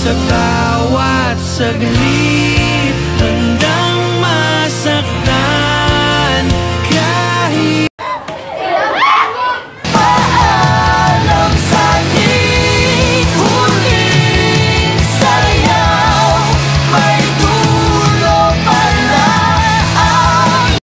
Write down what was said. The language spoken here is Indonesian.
sekawat segeni